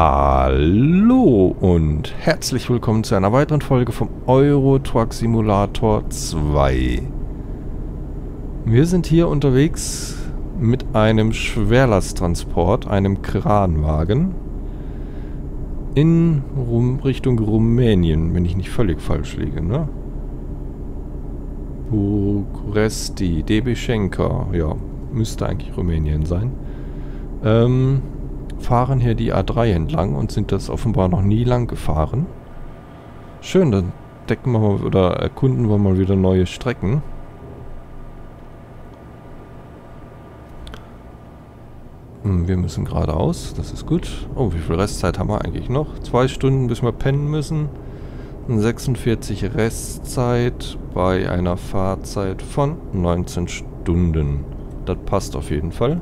Hallo und herzlich willkommen zu einer weiteren Folge vom Euro Truck Simulator 2. Wir sind hier unterwegs mit einem Schwerlasttransport, einem Kranwagen in Rum Richtung Rumänien, wenn ich nicht völlig falsch liege, ne? Bukuresti, Debeschenka, ja, müsste eigentlich Rumänien sein. Ähm, fahren hier die A3 entlang und sind das offenbar noch nie lang gefahren. Schön, dann decken wir mal oder erkunden wir mal wieder neue Strecken. Hm, wir müssen geradeaus, das ist gut. Oh, wie viel Restzeit haben wir eigentlich noch? Zwei Stunden, bis wir pennen müssen. 46 Restzeit bei einer Fahrzeit von 19 Stunden. Das passt auf jeden Fall.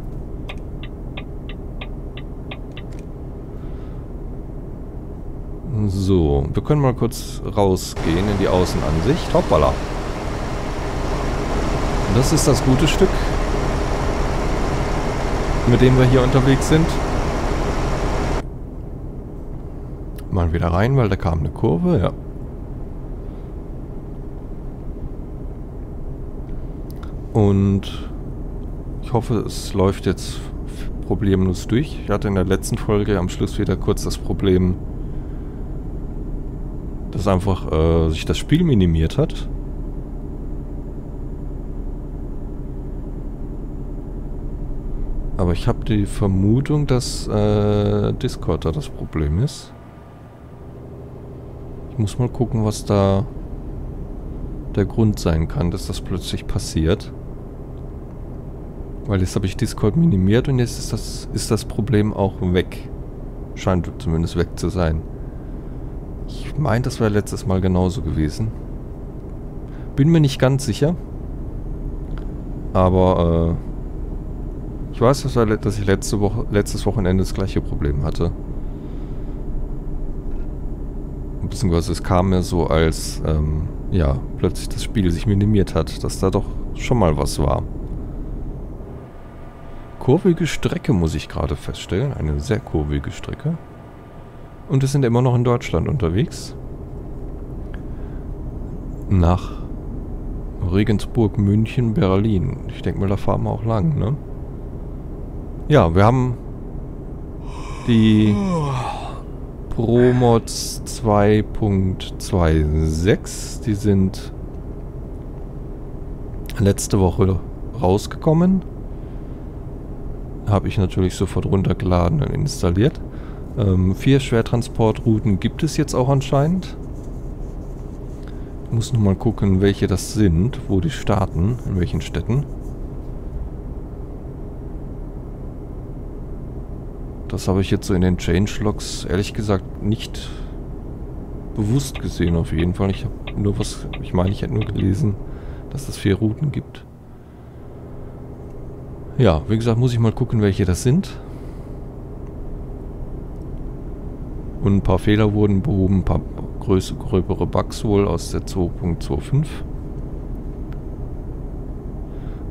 So, wir können mal kurz rausgehen in die Außenansicht. Hoppala. Das ist das gute Stück, mit dem wir hier unterwegs sind. Mal wieder rein, weil da kam eine Kurve, ja. Und ich hoffe, es läuft jetzt problemlos durch. Ich hatte in der letzten Folge am Schluss wieder kurz das Problem, dass einfach äh, sich das Spiel minimiert hat. Aber ich habe die Vermutung, dass äh, Discord da das Problem ist. Ich muss mal gucken, was da der Grund sein kann, dass das plötzlich passiert. Weil jetzt habe ich Discord minimiert und jetzt ist das, ist das Problem auch weg. Scheint zumindest weg zu sein. Ich meine, das wäre letztes Mal genauso gewesen. Bin mir nicht ganz sicher. Aber, äh, ich weiß, dass ich letzte Woche, letztes Wochenende das gleiche Problem hatte. Beziehungsweise es kam mir so, als, ähm, ja, plötzlich das Spiel sich minimiert hat, dass da doch schon mal was war. Kurvige Strecke, muss ich gerade feststellen. Eine sehr kurvige Strecke. Und wir sind immer noch in Deutschland unterwegs. Nach Regensburg, München, Berlin. Ich denke mal, da fahren wir auch lang, ne? Ja, wir haben die ProMods 2.26. Die sind letzte Woche rausgekommen. Habe ich natürlich sofort runtergeladen und installiert. Ähm, vier Schwertransportrouten gibt es jetzt auch anscheinend. Ich muss nur mal gucken, welche das sind, wo die starten, in welchen Städten. Das habe ich jetzt so in den Changelogs ehrlich gesagt nicht bewusst gesehen auf jeden Fall. Ich habe nur was, ich meine, ich hätte nur gelesen, dass es vier Routen gibt. Ja, wie gesagt, muss ich mal gucken, welche das sind. Und ein paar Fehler wurden behoben, ein paar größere, gröbere Bugs wohl aus der 2.25.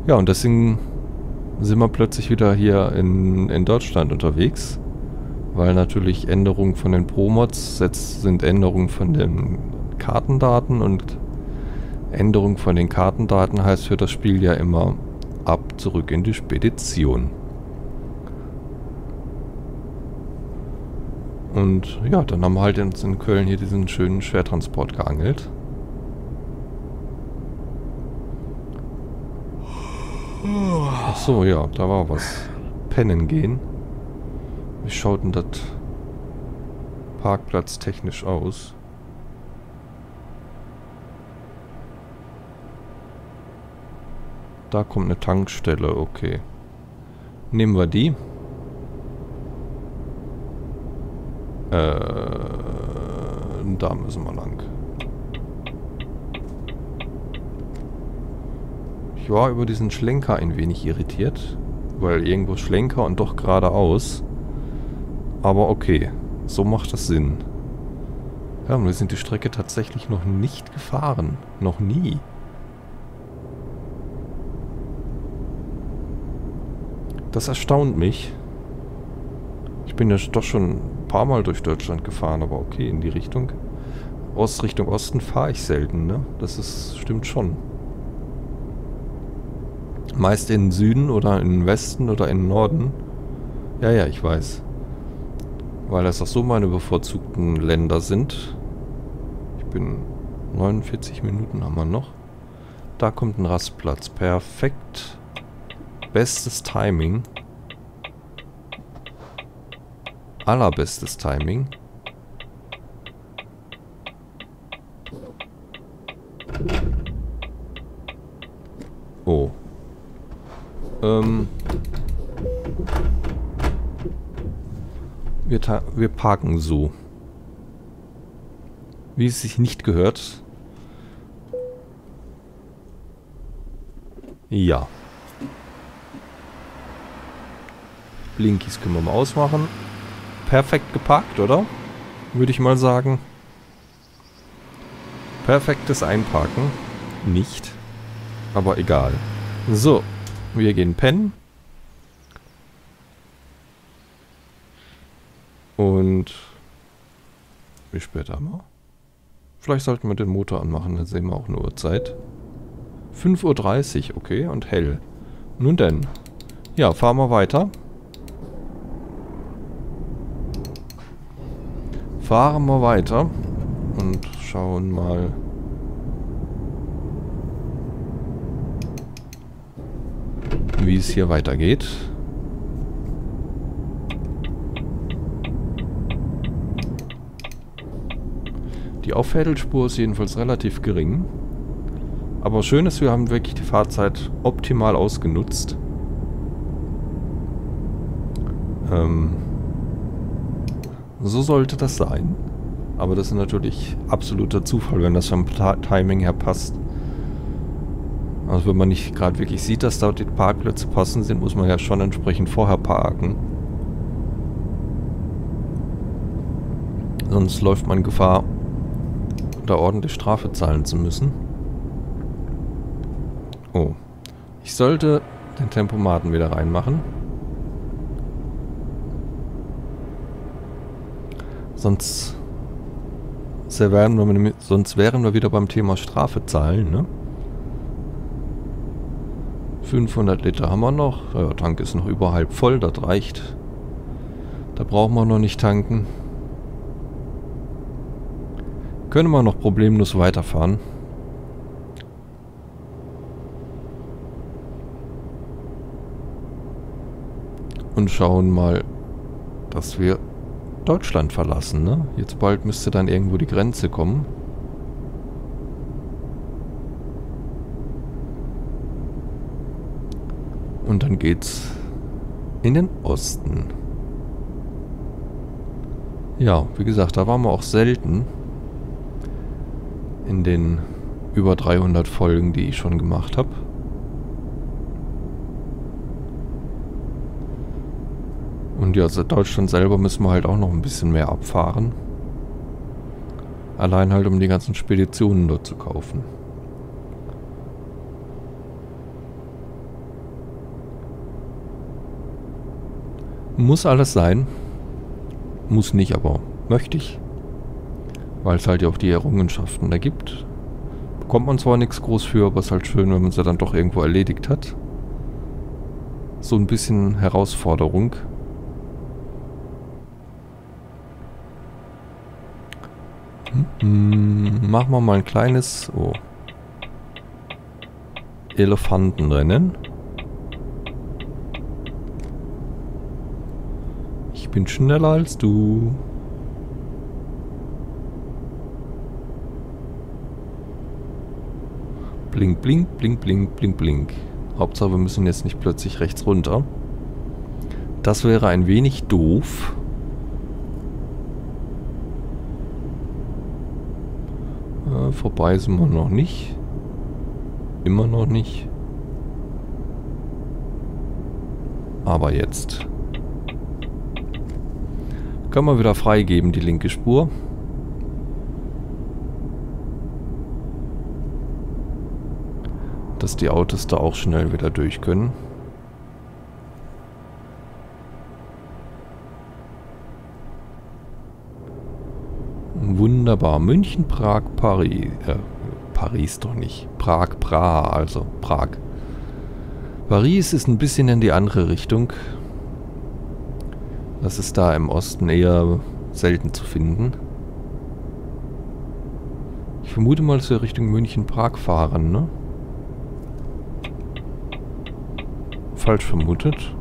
Ja, und deswegen sind wir plötzlich wieder hier in, in Deutschland unterwegs. Weil natürlich Änderungen von den Pro-Mods sind Änderungen von den Kartendaten und Änderung von den Kartendaten heißt für das Spiel ja immer ab zurück in die Spedition. Und ja, dann haben wir halt in, in Köln hier diesen schönen Schwertransport geangelt. Ach so, ja, da war was. Pennen gehen. Wie schaut denn das Parkplatz technisch aus? Da kommt eine Tankstelle, okay. Nehmen wir die. Äh, da müssen wir lang. Ich war über diesen Schlenker ein wenig irritiert, weil irgendwo Schlenker und doch geradeaus. Aber okay, so macht das Sinn. Ja, und wir sind die Strecke tatsächlich noch nicht gefahren. Noch nie. Das erstaunt mich. Ich bin ja doch schon ein paar Mal durch Deutschland gefahren, aber okay, in die Richtung. Ost Richtung Osten fahre ich selten, ne? Das ist, stimmt schon. Meist in den Süden oder in den Westen oder in den Norden. Ja, ja, ich weiß. Weil das auch so meine bevorzugten Länder sind. Ich bin 49 Minuten haben wir noch. Da kommt ein Rastplatz. Perfekt. Bestes Timing. Allerbestes Timing. Oh. Ähm. Wir, wir parken so. Wie es sich nicht gehört. Ja. Blinkies können wir mal ausmachen. Perfekt geparkt, oder? Würde ich mal sagen. Perfektes Einparken. Nicht. Aber egal. So. Wir gehen pennen. Und wie spät haben wir? Vielleicht sollten wir den Motor anmachen, dann sehen wir auch eine Uhrzeit. 5.30 Uhr, okay, und hell. Nun denn. Ja, fahren wir weiter. Fahren wir weiter und schauen mal. wie es hier weitergeht. Die Auffädelspur ist jedenfalls relativ gering. Aber schön ist, wir haben wirklich die Fahrzeit optimal ausgenutzt. Ähm, so sollte das sein. Aber das ist natürlich absoluter Zufall, wenn das vom Timing her passt. Also wenn man nicht gerade wirklich sieht, dass dort die Parkplätze passen sind, muss man ja schon entsprechend vorher parken. Sonst läuft man Gefahr, da ordentlich Strafe zahlen zu müssen. Oh. Ich sollte den Tempomaten wieder reinmachen. Sonst, wären wir, sonst wären wir wieder beim Thema Strafe zahlen, ne? 500 Liter haben wir noch. Der Tank ist noch überhalb voll, das reicht. Da brauchen wir noch nicht tanken. Können wir noch problemlos weiterfahren. Und schauen mal, dass wir Deutschland verlassen. Ne? Jetzt bald müsste dann irgendwo die Grenze kommen. Und dann geht's in den Osten. Ja, wie gesagt, da waren wir auch selten. In den über 300 Folgen, die ich schon gemacht habe. Ja, seit Deutschland selber müssen wir halt auch noch ein bisschen mehr abfahren. Allein halt, um die ganzen Speditionen dort zu kaufen. Muss alles sein. Muss nicht, aber möchte ich. Weil es halt ja auch die Errungenschaften da gibt. Bekommt man zwar nichts groß für, aber es ist halt schön, wenn man sie dann doch irgendwo erledigt hat. So ein bisschen Herausforderung. Hm, machen wir mal ein kleines oh, Elefantenrennen. bin schneller als du. Blink, blink, blink, blink, blink, blink. Hauptsache, wir müssen jetzt nicht plötzlich rechts runter. Das wäre ein wenig doof. Äh, vorbei sind wir noch nicht. Immer noch nicht. Aber jetzt. Können wir wieder freigeben, die linke Spur. Dass die Autos da auch schnell wieder durch können. Wunderbar. München, Prag, Paris. Äh, Paris doch nicht. Prag, Praha, also Prag. Paris ist ein bisschen in die andere Richtung. Das ist da im Osten eher selten zu finden. Ich vermute mal, dass wir Richtung München-Prag fahren, ne? Falsch vermutet.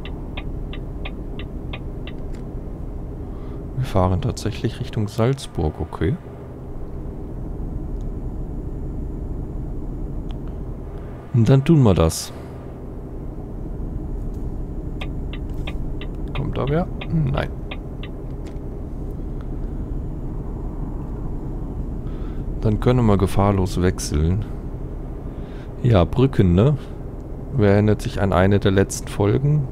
Fahren tatsächlich Richtung Salzburg, okay. Und dann tun wir das. Kommt da wer? Nein. Dann können wir gefahrlos wechseln. Ja, Brücken, ne? Wer erinnert sich an eine der letzten Folgen?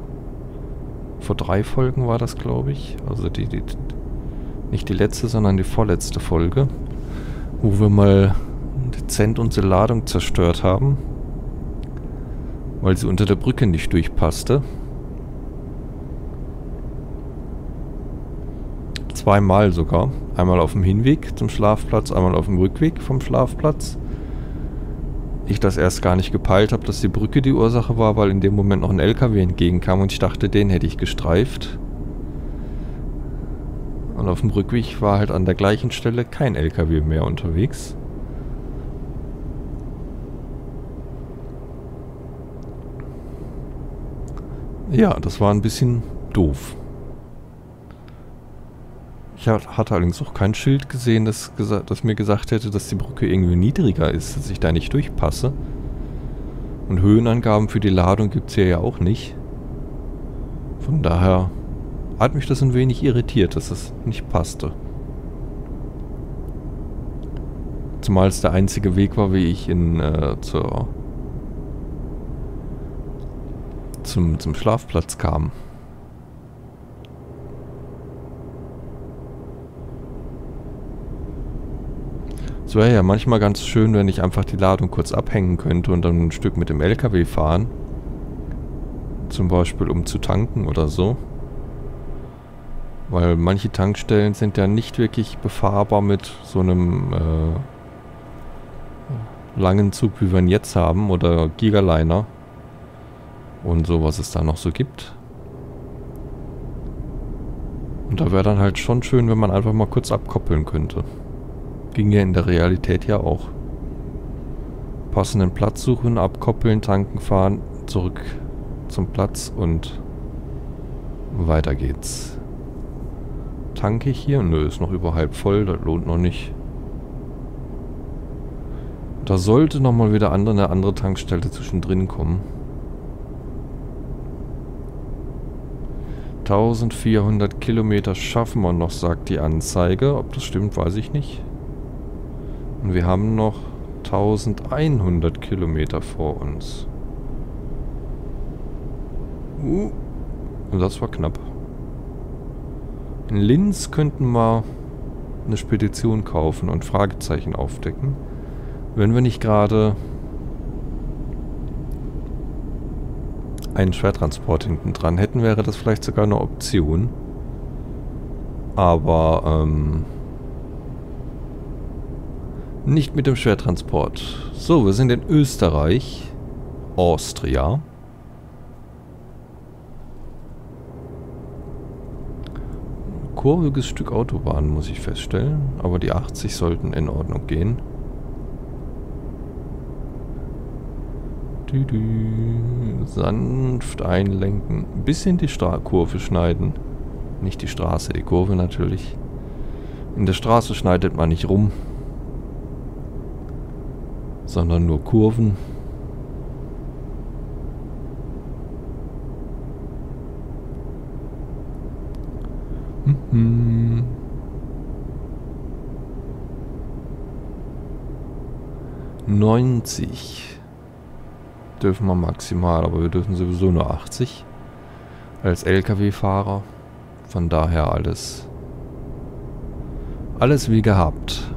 Vor drei Folgen war das, glaube ich. Also die, die, nicht die letzte, sondern die vorletzte Folge. Wo wir mal dezent unsere Ladung zerstört haben. Weil sie unter der Brücke nicht durchpasste. Zweimal sogar. Einmal auf dem Hinweg zum Schlafplatz, einmal auf dem Rückweg vom Schlafplatz. Ich das erst gar nicht gepeilt habe, dass die Brücke die Ursache war, weil in dem Moment noch ein LKW entgegenkam und ich dachte, den hätte ich gestreift. Und auf dem Rückweg war halt an der gleichen Stelle kein LKW mehr unterwegs. Ja, das war ein bisschen doof. Ich hatte allerdings auch kein Schild gesehen, das, das, mir gesagt hätte, dass die Brücke irgendwie niedriger ist, dass ich da nicht durchpasse. Und Höhenangaben für die Ladung gibt es hier ja auch nicht. Von daher hat mich das ein wenig irritiert, dass es nicht passte. Zumal es der einzige Weg war, wie ich in äh, zur, zum, zum Schlafplatz kam. Es wäre ja manchmal ganz schön, wenn ich einfach die Ladung kurz abhängen könnte und dann ein Stück mit dem LKW fahren. Zum Beispiel um zu tanken oder so. Weil manche Tankstellen sind ja nicht wirklich befahrbar mit so einem äh, langen Zug, wie wir ihn jetzt haben, oder Gigaliner. Und so, was es da noch so gibt. Und da wäre dann halt schon schön, wenn man einfach mal kurz abkoppeln könnte. Ging ja in der Realität ja auch. Passenden Platz suchen, abkoppeln, tanken, fahren, zurück zum Platz und weiter geht's. Tanke ich hier? Nö, ist noch über halb voll, das lohnt noch nicht. Da sollte nochmal wieder andere, eine andere Tankstelle zwischendrin kommen. 1400 Kilometer schaffen wir noch, sagt die Anzeige. Ob das stimmt, weiß ich nicht. Und wir haben noch 1100 Kilometer vor uns. Uh, und das war knapp. In Linz könnten wir eine Spedition kaufen und Fragezeichen aufdecken. Wenn wir nicht gerade einen Schwertransport hinten dran hätten, wäre das vielleicht sogar eine Option. Aber, ähm, nicht mit dem Schwertransport. So, wir sind in Österreich. Austria. Kurviges Stück Autobahn, muss ich feststellen. Aber die 80 sollten in Ordnung gehen. Sanft einlenken. Ein bisschen die Stra Kurve schneiden. Nicht die Straße, die Kurve natürlich. In der Straße schneidet man nicht rum sondern nur Kurven. 90 dürfen wir maximal, aber wir dürfen sowieso nur 80 als LKW-Fahrer. Von daher alles, alles wie gehabt.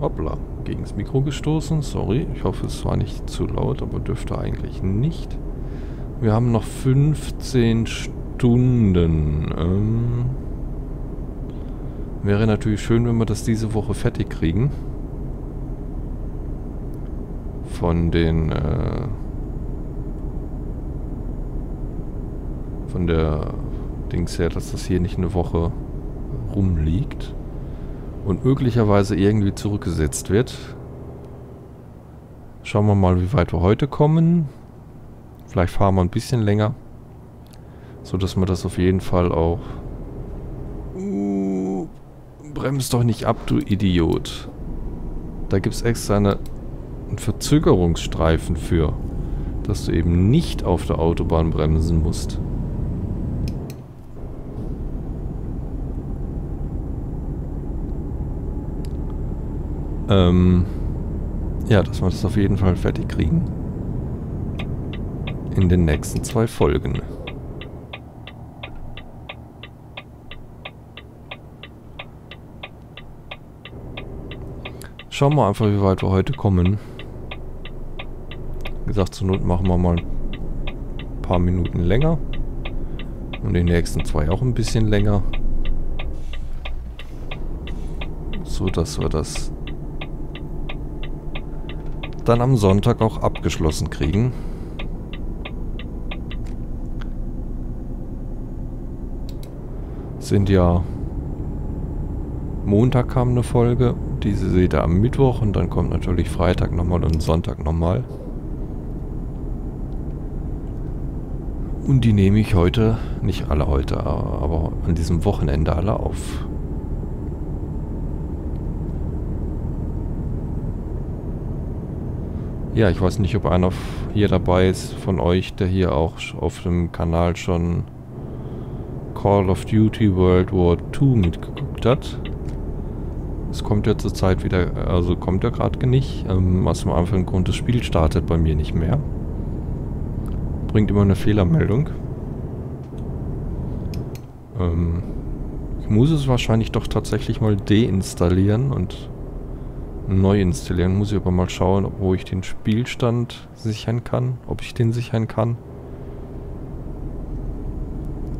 Hoppla, gegen das Mikro gestoßen. Sorry, ich hoffe es war nicht zu laut, aber dürfte eigentlich nicht. Wir haben noch 15 Stunden. Ähm wäre natürlich schön, wenn wir das diese Woche fertig kriegen. Von den... Äh, von der Dings her, dass das hier nicht eine Woche rumliegt. Und möglicherweise irgendwie zurückgesetzt wird. Schauen wir mal, wie weit wir heute kommen. Vielleicht fahren wir ein bisschen länger. So dass wir das auf jeden Fall auch... Bremst doch nicht ab, du Idiot. Da gibt es extra eine, einen Verzögerungsstreifen für. Dass du eben nicht auf der Autobahn bremsen musst. Ähm... Ja, dass wir das auf jeden Fall fertig kriegen. In den nächsten zwei Folgen. Schauen wir einfach, wie weit wir heute kommen. Wie gesagt, zur Not machen wir mal ein paar Minuten länger. Und die nächsten zwei auch ein bisschen länger. So, dass wir das dann am Sonntag auch abgeschlossen kriegen. Sind ja... Montag kam eine Folge, diese seht ihr am Mittwoch und dann kommt natürlich Freitag nochmal und Sonntag nochmal. Und die nehme ich heute, nicht alle heute, aber an diesem Wochenende alle auf. Ja, ich weiß nicht, ob einer hier dabei ist von euch, der hier auch auf dem Kanal schon Call of Duty World War II mitgeguckt hat. Es kommt ja zurzeit wieder, also kommt ja gerade nicht. Ähm, aus dem einfachen Grund, das Spiel startet bei mir nicht mehr. Bringt immer eine Fehlermeldung. Ähm, ich muss es wahrscheinlich doch tatsächlich mal deinstallieren und neu installieren. Muss ich aber mal schauen, wo ich den Spielstand sichern kann. Ob ich den sichern kann.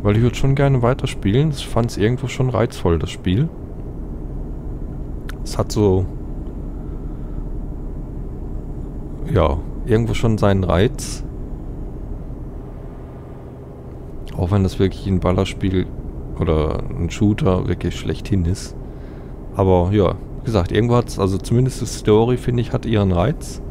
Weil ich würde schon gerne weiterspielen. Ich fand es irgendwo schon reizvoll, das Spiel. Es hat so... Ja, irgendwo schon seinen Reiz. Auch wenn das wirklich ein Ballerspiel oder ein Shooter wirklich schlechthin ist. Aber ja, gesagt, irgendwo hat es, also zumindest die Story, finde ich, hat ihren Reiz.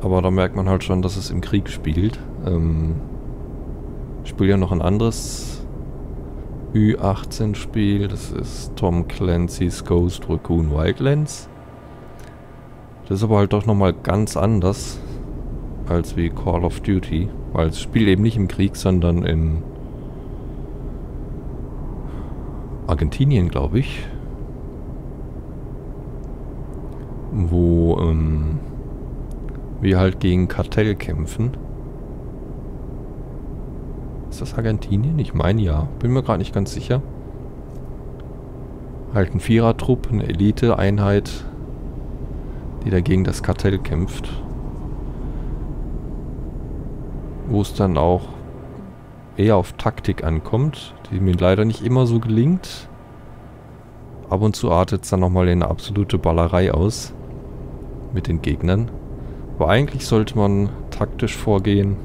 Aber da merkt man halt schon, dass es im Krieg spielt. Ähm, ich spiele ja noch ein anderes Ü18-Spiel. Das ist Tom Clancy's Ghost Raccoon Wildlands. Das ist aber halt doch nochmal ganz anders als wie Call of Duty. Weil es spielt eben nicht im Krieg, sondern in Argentinien, glaube ich. Wo ähm, wir halt gegen Kartell kämpfen. Das Argentinien? Ich meine ja. Bin mir gerade nicht ganz sicher. Halt ein Vierertrupp, eine Elite-Einheit, die dagegen das Kartell kämpft. Wo es dann auch eher auf Taktik ankommt, die mir leider nicht immer so gelingt. Ab und zu artet es dann nochmal in eine absolute Ballerei aus mit den Gegnern. Aber eigentlich sollte man taktisch vorgehen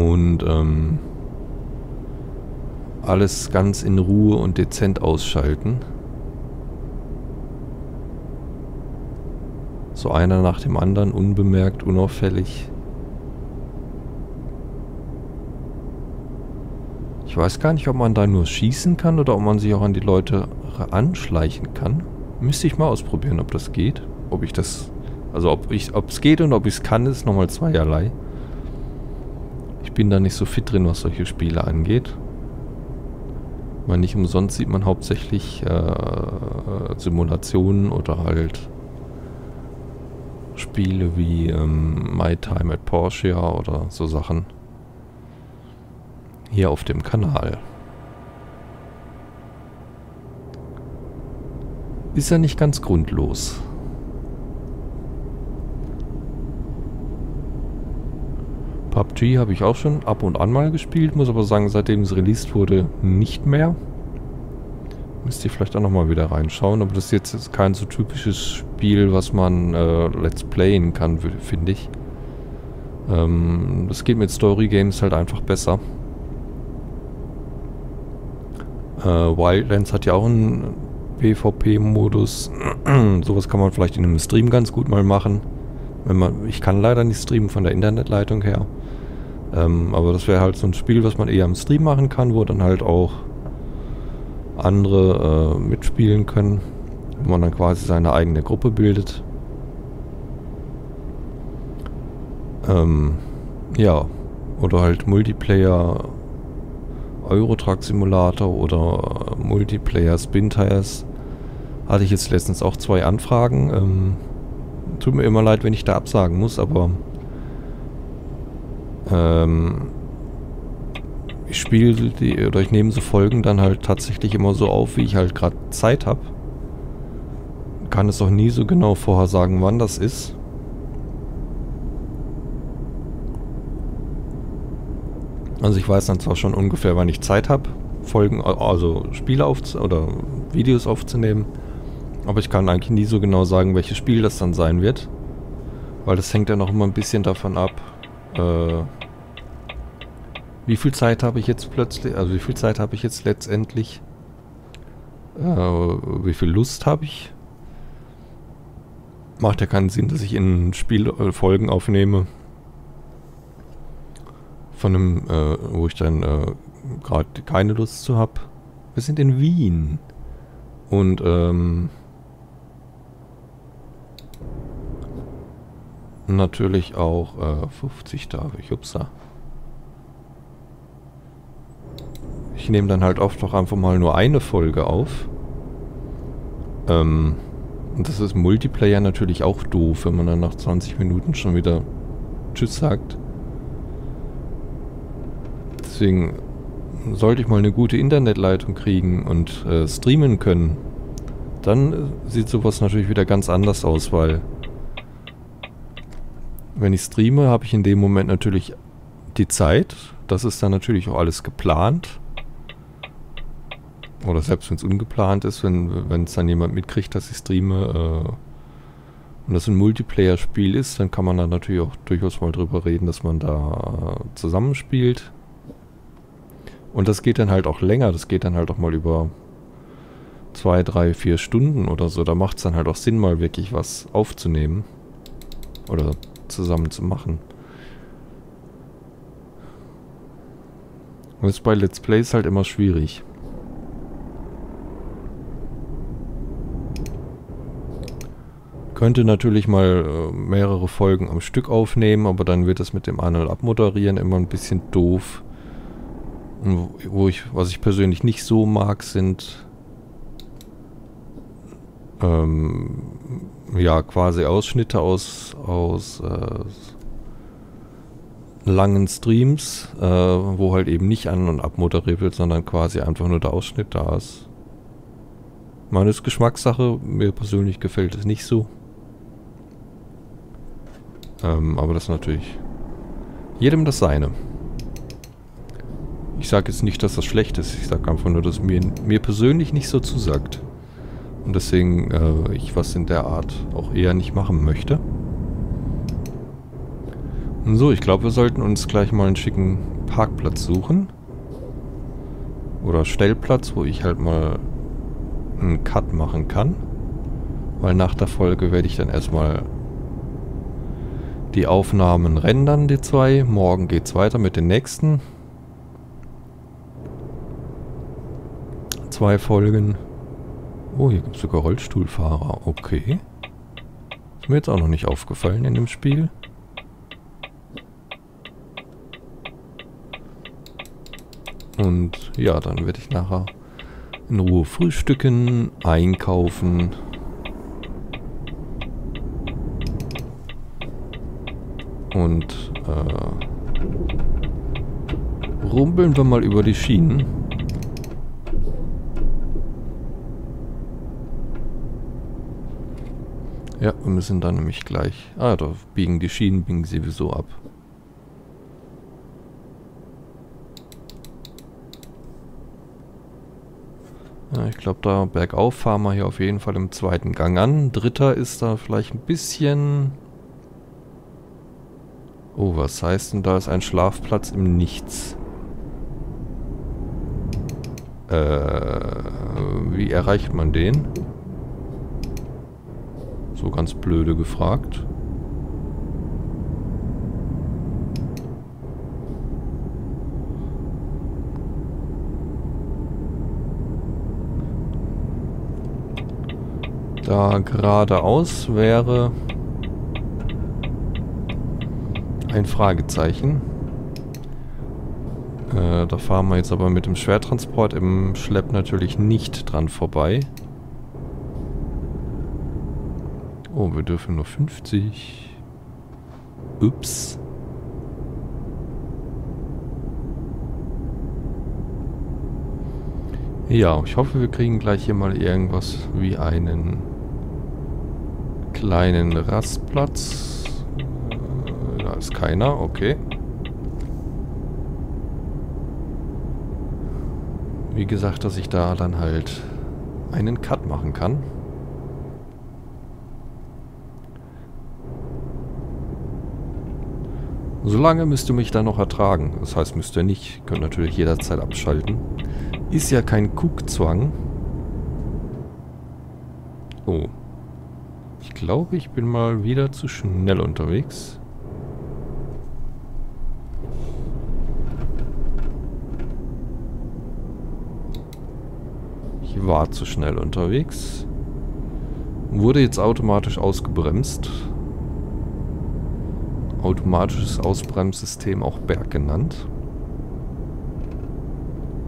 und ähm, alles ganz in Ruhe und dezent ausschalten. So einer nach dem anderen, unbemerkt, unauffällig. Ich weiß gar nicht, ob man da nur schießen kann oder ob man sich auch an die Leute anschleichen kann. Müsste ich mal ausprobieren, ob das geht. Ob ich das... Also ob ob es geht und ob ich es kann, ist nochmal zweierlei. Ich bin da nicht so fit drin, was solche Spiele angeht. Weil nicht umsonst sieht man hauptsächlich äh, Simulationen oder halt Spiele wie ähm, My Time at Porsche oder so Sachen hier auf dem Kanal. ist ja nicht ganz grundlos. PUBG habe ich auch schon ab und an mal gespielt, muss aber sagen, seitdem es released wurde, nicht mehr. Müsst ihr vielleicht auch nochmal wieder reinschauen, aber das ist jetzt kein so typisches Spiel, was man äh, Let's Playen kann, finde ich. Ähm, das geht mit Story Games halt einfach besser. Äh, Wildlands hat ja auch einen PvP-Modus. Sowas kann man vielleicht in einem Stream ganz gut mal machen. Wenn man, ich kann leider nicht streamen von der Internetleitung her. Ähm, aber das wäre halt so ein Spiel, was man eher im Stream machen kann, wo dann halt auch andere äh, mitspielen können. Wo man dann quasi seine eigene Gruppe bildet. Ähm, ja. Oder halt Multiplayer Eurotruck Simulator oder Multiplayer Spin Tires. Hatte ich jetzt letztens auch zwei Anfragen. Ähm, tut mir immer leid, wenn ich da absagen muss, aber ähm, ich spiele die oder ich nehme so Folgen dann halt tatsächlich immer so auf, wie ich halt gerade Zeit habe. Kann es auch nie so genau vorher sagen, wann das ist. Also ich weiß dann zwar schon ungefähr, wann ich Zeit habe, Folgen, also Spiele auf oder Videos aufzunehmen, aber ich kann eigentlich nie so genau sagen, welches Spiel das dann sein wird, weil das hängt ja noch immer ein bisschen davon ab, äh, wie viel Zeit habe ich jetzt plötzlich, also wie viel Zeit habe ich jetzt letztendlich, äh, wie viel Lust habe ich. Macht ja keinen Sinn, dass ich in Spiel äh, aufnehme, von einem, äh, wo ich dann äh, gerade keine Lust zu habe. Wir sind in Wien. Und, ähm, natürlich auch äh, 50 darf ich, upsa. Ich nehme dann halt oft auch einfach mal nur eine Folge auf. Ähm, und das ist Multiplayer natürlich auch doof, wenn man dann nach 20 Minuten schon wieder Tschüss sagt. Deswegen sollte ich mal eine gute Internetleitung kriegen und äh, streamen können. Dann äh, sieht sowas natürlich wieder ganz anders aus, weil wenn ich streame, habe ich in dem Moment natürlich die Zeit. Das ist dann natürlich auch alles geplant. Oder selbst wenn es ungeplant ist, wenn es dann jemand mitkriegt, dass ich streame äh, und das ein Multiplayer-Spiel ist, dann kann man da natürlich auch durchaus mal drüber reden, dass man da äh, zusammenspielt. Und das geht dann halt auch länger, das geht dann halt auch mal über zwei, drei, vier Stunden oder so. Da macht es dann halt auch Sinn, mal wirklich was aufzunehmen. Oder zusammen zu machen. Und das ist bei Let's Plays halt immer schwierig. Könnte natürlich mal äh, mehrere Folgen am Stück aufnehmen, aber dann wird das mit dem An- und Abmoderieren immer ein bisschen doof. Wo ich, was ich persönlich nicht so mag, sind ähm, ja quasi Ausschnitte aus, aus äh, langen Streams, äh, wo halt eben nicht an- und abmoderiert wird, sondern quasi einfach nur der Ausschnitt da ist. Meines Geschmackssache, mir persönlich gefällt es nicht so. Ähm, aber das ist natürlich jedem das seine. Ich sage jetzt nicht, dass das schlecht ist. Ich sage einfach nur, dass mir, mir persönlich nicht so zusagt. Und deswegen äh, ich was in der Art auch eher nicht machen möchte. So, ich glaube, wir sollten uns gleich mal einen schicken Parkplatz suchen. Oder Stellplatz, wo ich halt mal einen Cut machen kann. Weil nach der Folge werde ich dann erstmal die Aufnahmen rendern, die zwei. Morgen geht es weiter mit den nächsten. Zwei Folgen. Oh, hier gibt es sogar Rollstuhlfahrer. Okay. Ist mir jetzt auch noch nicht aufgefallen in dem Spiel. Und ja, dann werde ich nachher in Ruhe frühstücken, einkaufen. Und äh, rumpeln wir mal über die Schienen. Ja, wir müssen dann nämlich gleich... Ah, da biegen die Schienen biegen sowieso ab. Ja, ich glaube, da bergauf fahren wir hier auf jeden Fall im zweiten Gang an. Dritter ist da vielleicht ein bisschen... Oh, was heißt denn, da ist ein Schlafplatz im Nichts? Äh, wie erreicht man den? So ganz blöde gefragt. Da geradeaus wäre ein Fragezeichen. Äh, da fahren wir jetzt aber mit dem Schwertransport im Schlepp natürlich nicht dran vorbei. Oh, wir dürfen nur 50. Ups. Ja, ich hoffe, wir kriegen gleich hier mal irgendwas wie einen kleinen Rastplatz. Äh, da ist keiner, okay. Wie gesagt, dass ich da dann halt einen Cut machen kann. Solange müsst ihr mich dann noch ertragen. Das heißt, müsst ihr nicht. Könnt natürlich jederzeit abschalten. Ist ja kein Guckzwang. Oh. Ich glaube, ich bin mal wieder zu schnell unterwegs. Ich war zu schnell unterwegs. Wurde jetzt automatisch ausgebremst automatisches Ausbremssystem auch Berg genannt.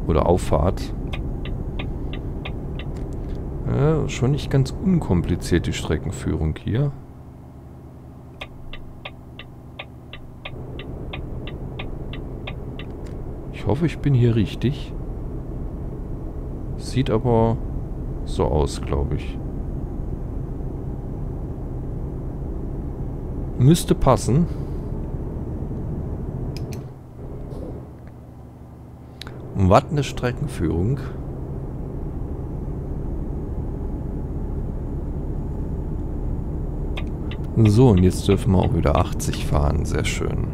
Oder Auffahrt. Ja, schon nicht ganz unkompliziert die Streckenführung hier. Ich hoffe, ich bin hier richtig. Sieht aber so aus, glaube ich. Müsste passen. Was eine Streckenführung. So, und jetzt dürfen wir auch wieder 80 fahren. Sehr schön.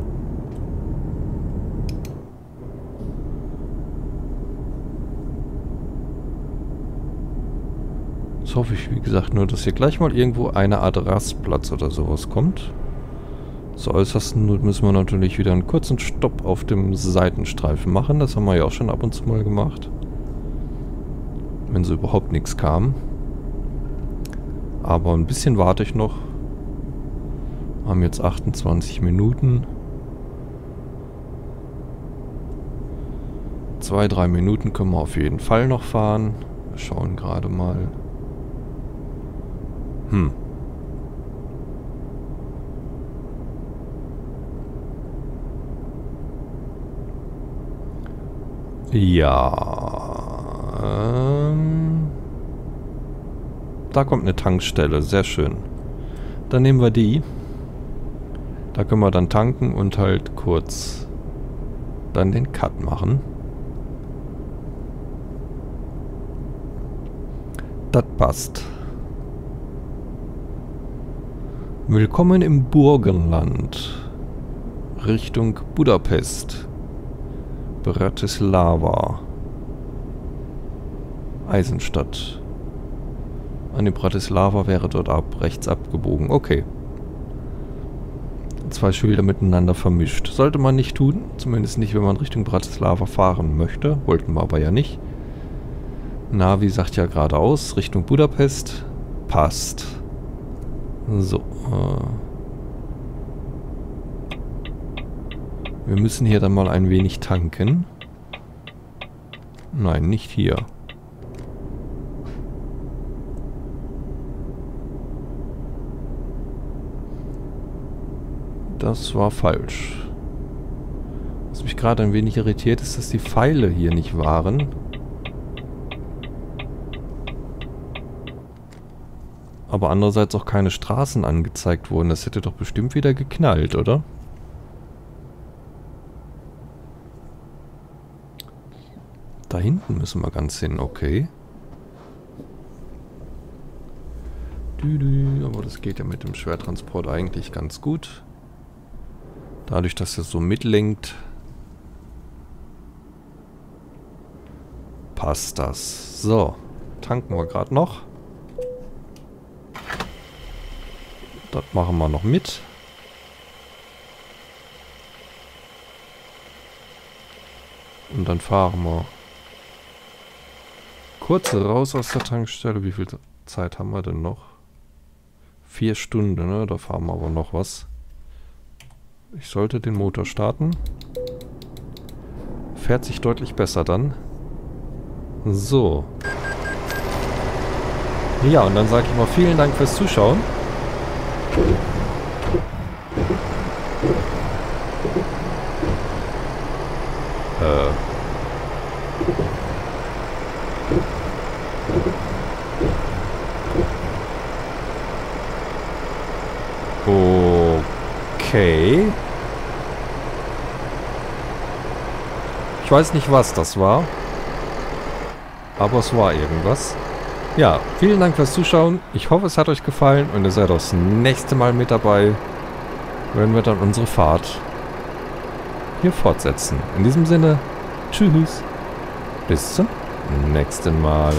Jetzt hoffe ich, wie gesagt, nur, dass hier gleich mal irgendwo eine Art Rastplatz oder sowas kommt. Zur äußersten müssen wir natürlich wieder einen kurzen Stopp auf dem Seitenstreifen machen. Das haben wir ja auch schon ab und zu mal gemacht. Wenn so überhaupt nichts kam. Aber ein bisschen warte ich noch. Haben jetzt 28 Minuten. Zwei, drei Minuten können wir auf jeden Fall noch fahren. Wir schauen gerade mal. Hm. Ja. Ähm, da kommt eine Tankstelle. Sehr schön. Dann nehmen wir die. Da können wir dann tanken und halt kurz dann den Cut machen. Das passt. Willkommen im Burgenland. Richtung Budapest. Bratislava. Eisenstadt. An die Bratislava wäre dort ab, rechts abgebogen. Okay. Zwei Schilder miteinander vermischt. Sollte man nicht tun. Zumindest nicht, wenn man Richtung Bratislava fahren möchte. Wollten wir aber ja nicht. Navi sagt ja geradeaus, Richtung Budapest. Passt. So. Äh Wir müssen hier dann mal ein wenig tanken. Nein, nicht hier. Das war falsch. Was mich gerade ein wenig irritiert, ist, dass die Pfeile hier nicht waren. aber andererseits auch keine Straßen angezeigt wurden. Das hätte doch bestimmt wieder geknallt, oder? Da hinten müssen wir ganz hin, okay. Aber das geht ja mit dem Schwertransport eigentlich ganz gut. Dadurch, dass er so mitlenkt, passt das. So, tanken wir gerade noch. Das machen wir noch mit. Und dann fahren wir kurz raus aus der Tankstelle. Wie viel Zeit haben wir denn noch? Vier Stunden, ne? Da fahren wir aber noch was. Ich sollte den Motor starten. Fährt sich deutlich besser dann. So. Ja, und dann sage ich mal vielen Dank fürs Zuschauen. Äh. Okay. Ich weiß nicht, was das war. Aber es war irgendwas. Ja, vielen Dank fürs Zuschauen. Ich hoffe, es hat euch gefallen und ihr seid auch das nächste Mal mit dabei, wenn wir dann unsere Fahrt hier fortsetzen. In diesem Sinne, tschüss. Bis zum nächsten Mal.